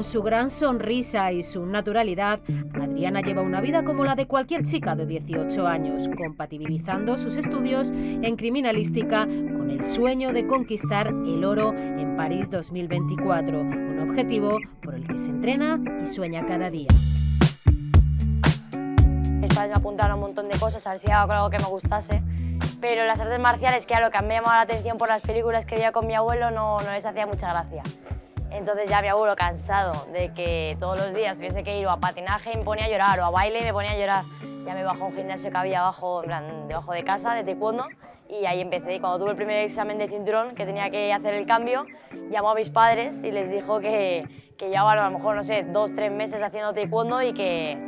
Con su gran sonrisa y su naturalidad, Adriana lleva una vida como la de cualquier chica de 18 años, compatibilizando sus estudios en criminalística con el sueño de conquistar el oro en París 2024, un objetivo por el que se entrena y sueña cada día. Mis padres me apuntaron a un montón de cosas, a ver si hago algo que me gustase, pero las artes marciales, que era lo que me llamado la atención por las películas que veía con mi abuelo, no, no les hacía mucha gracia. Entonces ya mi abuelo, cansado de que todos los días tuviese que ir o a patinaje, me ponía a llorar, o a baile y me ponía a llorar. Ya me bajó a un gimnasio que había abajo, debajo de casa, de taekwondo, y ahí empecé. Y cuando tuve el primer examen de cinturón, que tenía que hacer el cambio, llamó a mis padres y les dijo que, que llevaban a lo mejor, no sé, dos, tres meses haciendo taekwondo y que,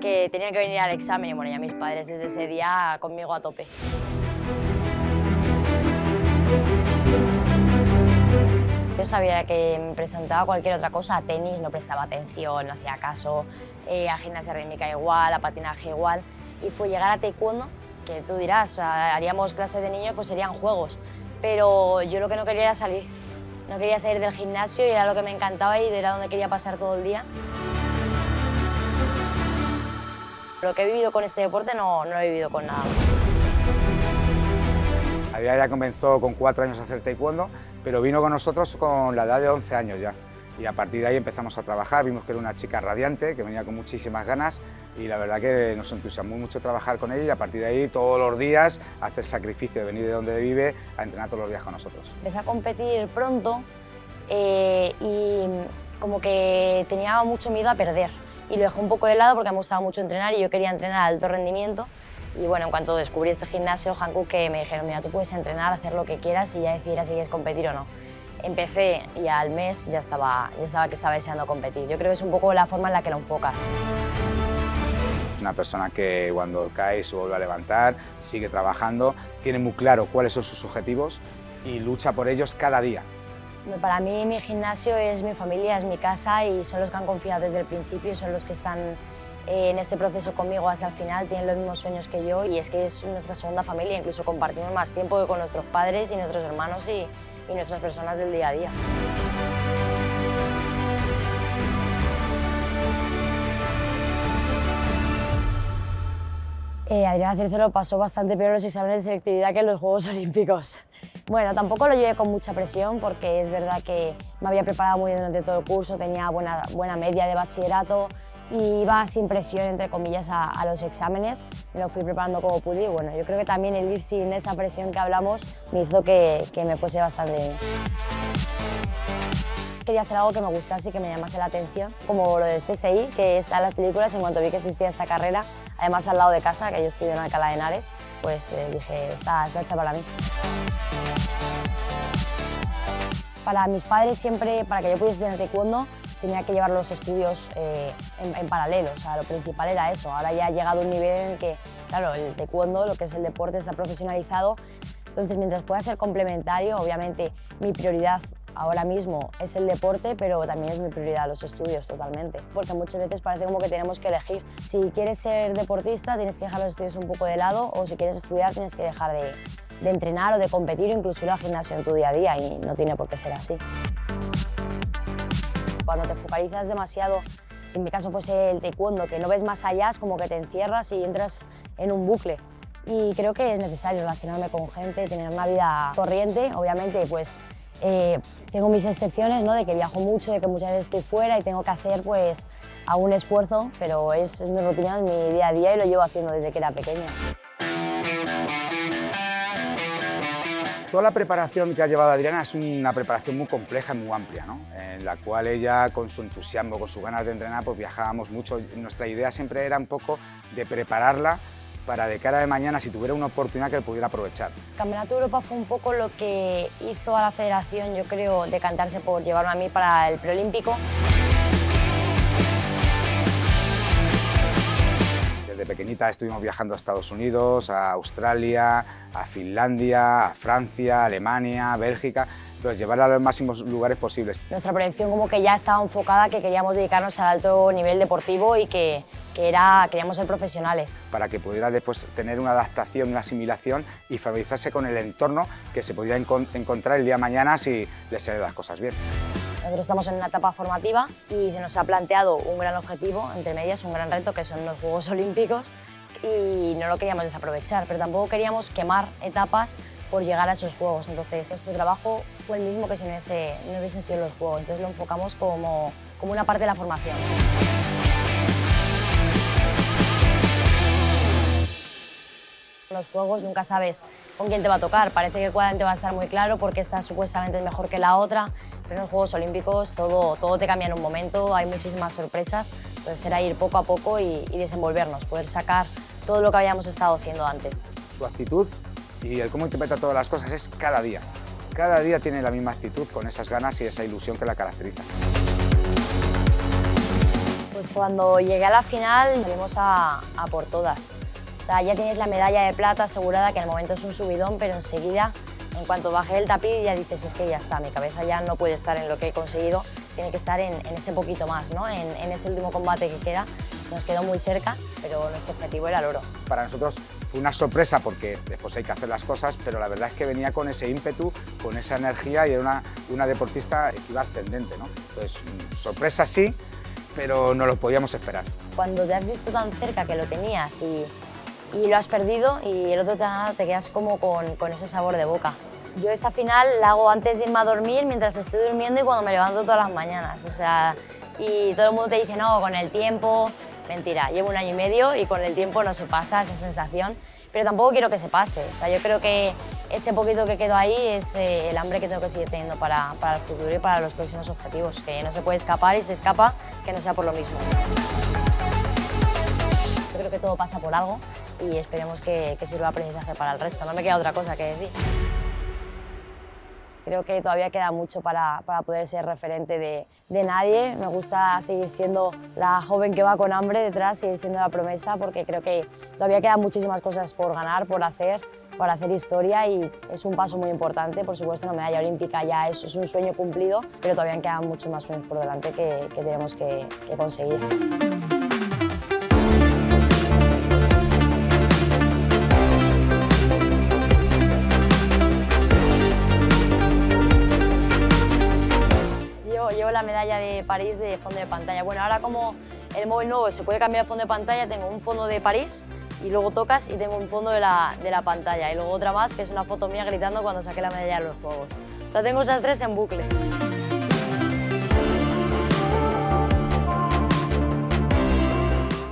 que tenían que venir al examen. Y bueno, ya mis padres desde ese día conmigo a tope. Yo sabía que me presentaba cualquier otra cosa, a tenis no prestaba atención, no hacía caso, eh, a gimnasia rítmica igual, a patinaje igual, y fue llegar a taekwondo, que tú dirás, haríamos clases de niños, pues serían juegos, pero yo lo que no quería era salir, no quería salir del gimnasio y era lo que me encantaba y era donde quería pasar todo el día. Lo que he vivido con este deporte no, no lo he vivido con nada. Adriana ya comenzó con cuatro años a hacer taekwondo, pero vino con nosotros con la edad de 11 años ya. Y a partir de ahí empezamos a trabajar, vimos que era una chica radiante, que venía con muchísimas ganas y la verdad que nos entusiasmó mucho trabajar con ella y a partir de ahí todos los días hacer sacrificio de venir de donde vive a entrenar todos los días con nosotros. Empecé a competir pronto eh, y como que tenía mucho miedo a perder y lo dejé un poco de lado porque me gustaba mucho entrenar y yo quería entrenar a alto rendimiento y bueno, en cuanto descubrí este gimnasio, Hankook, que me dijeron, mira, tú puedes entrenar, hacer lo que quieras y ya decidir si quieres competir o no. Empecé y al mes ya estaba, ya estaba que estaba deseando competir. Yo creo que es un poco la forma en la que lo enfocas. Una persona que cuando cae se vuelve a levantar, sigue trabajando, tiene muy claro cuáles son sus objetivos y lucha por ellos cada día. Para mí mi gimnasio es mi familia, es mi casa y son los que han confiado desde el principio y son los que están en este proceso conmigo hasta el final, tienen los mismos sueños que yo y es que es nuestra segunda familia, incluso compartimos más tiempo con nuestros padres y nuestros hermanos y, y nuestras personas del día a día. Eh, Adriana Cercero pasó bastante peor los exámenes de selectividad que en los Juegos Olímpicos. Bueno, tampoco lo llevé con mucha presión porque es verdad que me había preparado muy bien durante todo el curso, tenía buena, buena media de bachillerato, y iba sin presión, entre comillas, a, los exámenes. Me lo fui preparando como pude y bueno, yo creo que también el ir sin esa presión que hablamos me hizo que, que me fuese bastante bien. Quería hacer algo que me gustase y que me llamase la atención, como lo del CSI, que está en las películas, en cuanto vi que existía esta carrera, además al lado de casa, que yo estudio en Alcalá de Henares, pues eh, dije, está, está hecha para mí. Para mis padres siempre, para que yo pudiese tener taekwondo, tenía que llevar los estudios eh, en, paralelo, o sea, lo principal era eso. Ahora ya ha llegado un nivel en que, claro, el taekwondo, lo que es el deporte, está profesionalizado, entonces mientras pueda ser complementario, obviamente mi prioridad ahora mismo es el deporte, pero también es mi prioridad los estudios totalmente, porque muchas veces parece como que tenemos que elegir. Si quieres ser deportista, tienes que dejar los estudios un poco de lado, o si quieres estudiar, tienes que dejar de, de entrenar o de competir o incluso ir al gimnasio en tu día a día, y no tiene por qué ser así cuando te focalizas demasiado, si en mi caso fuese el taekwondo, que no ves más allá, es como que te encierras y entras en un bucle. Y creo que es necesario relacionarme con gente, tener una vida corriente, obviamente pues eh, tengo mis excepciones, ¿no? de que viajo mucho, de que muchas veces estoy fuera y tengo que hacer pues algún esfuerzo, pero es, es mi rutina, es mi día a día y lo llevo haciendo desde que era pequeña. Toda la preparación que ha llevado Adriana es una preparación muy compleja y muy amplia, ¿no? en la cual ella, con su entusiasmo, con sus ganas de entrenar, pues viajábamos mucho. Nuestra idea siempre era un poco de prepararla para de cara de mañana, si tuviera una oportunidad, que pudiera aprovechar. El Campeonato de Europa fue un poco lo que hizo a la federación, yo creo, decantarse por llevarme a mí para el preolímpico. Desde pequeñita estuvimos viajando a Estados Unidos, a Australia, a Finlandia, a Francia, Alemania, Bélgica, entonces llevarla a los máximos lugares posibles. Nuestra proyección como que ya estaba enfocada, que queríamos dedicarnos al alto nivel deportivo y que, que era, queríamos ser profesionales. Para que pudiera después tener una adaptación, una asimilación y familiarizarse con el entorno que se pudiera encontrar el día de mañana si le salen las cosas bien. Nos Nosotros estamos en una etapa formativa y se nos ha planteado un gran objetivo, entre medias, un gran reto, que son los Juegos Olímpicos, y no lo queríamos desaprovechar, pero tampoco queríamos quemar etapas por llegar a esos Juegos. Entonces, nuestro trabajo fue el mismo que si no, no hubiesen sido los Juegos, entonces lo enfocamos como, como una parte de la formación. Los juegos nunca sabes con quién te va a tocar. Parece que el cuadrante va a estar muy claro porque esta supuestamente es mejor que la otra, pero en los Juegos Olímpicos todo, todo te cambia en un momento, hay muchísimas sorpresas, entonces será ir poco a poco y, y desenvolvernos, poder sacar todo lo que habíamos estado haciendo antes. Su actitud y el cómo interpreta todas las cosas es cada día. Cada día tiene la misma actitud con esas ganas y esa ilusión que la caracteriza. Pues cuando llegué a la final, salimos a, a por todas. O sea, ya tienes la medalla de plata asegurada, que al momento es un subidón, pero enseguida, en cuanto bajé el tapiz, ya dices, es que ya está, mi cabeza ya no puede estar en lo que he conseguido, tiene que estar en, ese poquito más, ¿no? En, en, ese último combate que queda. Nos quedó muy cerca, pero nuestro objetivo era el oro. Para nosotros fue una sorpresa porque después hay que hacer las cosas, pero la verdad es que venía con ese ímpetu, con esa energía y era una, una deportista que iba ascendente, ¿no? Entonces, mm, sorpresa sí, pero no lo podíamos esperar. Cuando te has visto tan cerca que lo tenías y y lo has perdido y el otro día te quedas como con, con, ese sabor de boca. Yo esa final la hago antes de irme a dormir, mientras estoy durmiendo y cuando me levanto todas las mañanas. O sea, y todo el mundo te dice, no, con el tiempo, mentira, llevo un año y medio y con el tiempo no se pasa esa sensación, pero tampoco quiero que se pase. O sea, yo creo que ese poquito que quedó ahí es eh, el hambre que tengo que seguir teniendo para, para el futuro y para los próximos objetivos, que no se puede escapar y se escapa, que no sea por lo mismo. Creo que todo pasa por algo y esperemos que, que sirva aprendizaje para el resto. No me queda otra cosa que decir. Creo que todavía queda mucho para, para poder ser referente de, de, nadie. Me gusta seguir siendo la joven que va con hambre detrás, seguir siendo la promesa, porque creo que todavía quedan muchísimas cosas por ganar, por hacer, para hacer historia y es un paso muy importante. Por supuesto, una medalla olímpica ya es, es un sueño cumplido, pero todavía quedan muchos más sueños por delante que, que tenemos que, que conseguir. La medalla de París de fondo de pantalla. Bueno, ahora como el móvil nuevo se puede cambiar el fondo de pantalla, tengo un fondo de París y luego tocas y tengo un fondo de la, de la pantalla. Y luego otra más, que es una foto mía gritando cuando saqué la medalla de los Juegos. O sea, tengo esas tres en bucle.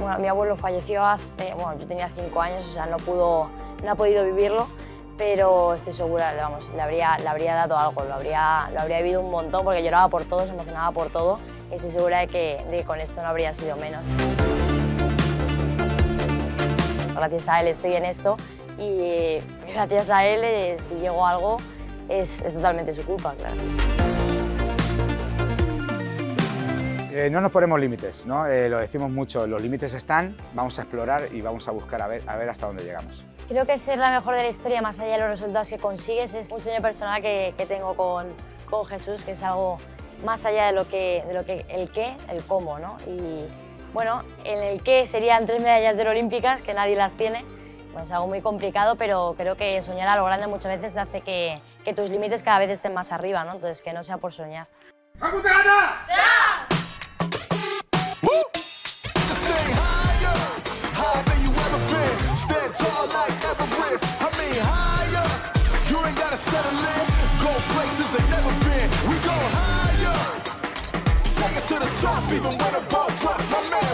Bueno, mi abuelo falleció hace, bueno, yo tenía cinco años, o sea, no, pudo, no ha podido vivirlo pero estoy segura, vamos, le habría, le habría dado algo, lo habría, lo habría vivido un montón porque lloraba por todo, se emocionaba por todo y estoy segura de que, de que con esto no habría sido menos. Gracias a él estoy en esto y gracias a él, eh, si llego a algo, es, es totalmente su culpa, claro. Eh, no nos ponemos límites, ¿no? Eh, lo decimos mucho, los límites están, vamos a explorar y vamos a buscar a ver, a ver hasta dónde llegamos. Creo que ser la mejor de la historia, más allá de los resultados que consigues, es un sueño personal que, que tengo con, con, Jesús, que es algo más allá de lo que, de lo que el qué, el cómo, ¿no? Y bueno, en el qué serían tres medallas de olímpicas, que nadie las tiene, bueno, es algo muy complicado, pero creo que soñar a lo grande muchas veces te hace que, que tus límites cada vez estén más arriba, ¿no? Entonces, que no sea por soñar. ¡Vamos, tough even when a ball drops. My man